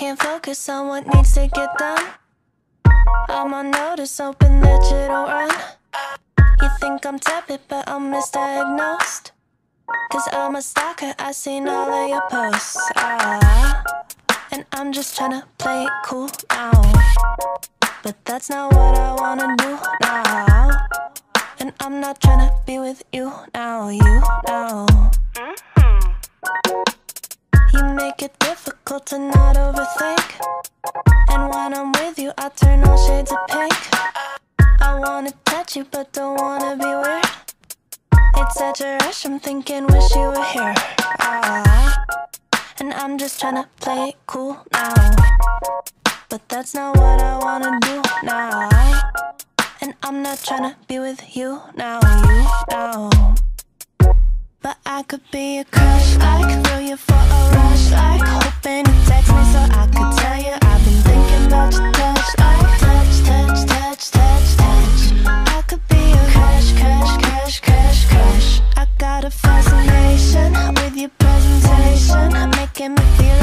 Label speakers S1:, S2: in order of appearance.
S1: can't focus on what needs to get done. I'm on notice, hoping that you don't run. You think I'm tepid, but I'm misdiagnosed. Cause I'm a stalker, I seen all of your posts. Ah, and I'm just tryna play it cool now. But that's not what I wanna do now. And I'm not tryna be with you now, you now. Make it difficult to not overthink. And when I'm with you, I turn all shades of pink. I wanna touch you, but don't wanna be weird. It's such a rush, I'm thinking, wish you were here. Ah, and I'm just tryna play it cool now. But that's not what I wanna do now. And I'm not tryna be with you now, you now. But I could be a crush, like making me feel